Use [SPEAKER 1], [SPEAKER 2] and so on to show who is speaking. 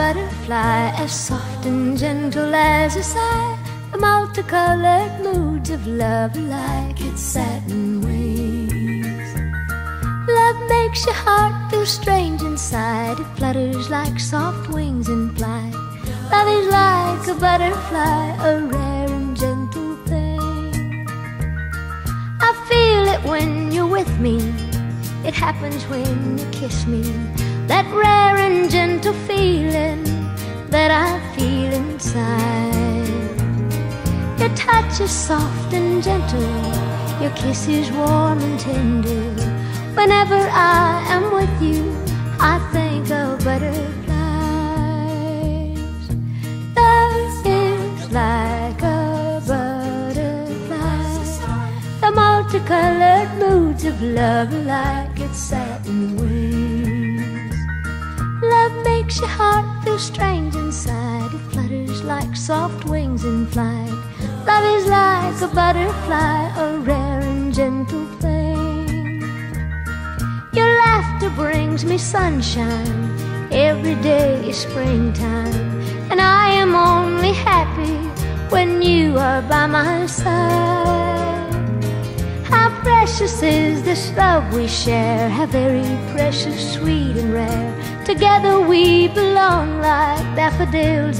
[SPEAKER 1] butterfly, as soft and gentle as a sigh. The multicolored moods of love like its satin wings. Love makes your heart feel strange inside. It flutters like soft wings in flight. Love is like a butterfly, a rare and gentle thing. I feel it when you're with me. It happens when you kiss me. That rare and gentle feeling Your touch is soft and gentle. Your kiss is warm and tender. Whenever I am with you, I think of butterflies. Love is like a butterfly. The multicolored moods of love like its satin wings. Love makes your heart feel strange inside. It flutters like soft wings in flight. Love is like a butterfly, a rare and gentle thing. Your laughter brings me sunshine. Every day is springtime. And I am only happy when you are by my side. How precious is this love we share. How very precious, sweet, and rare. Together we belong like daffodils.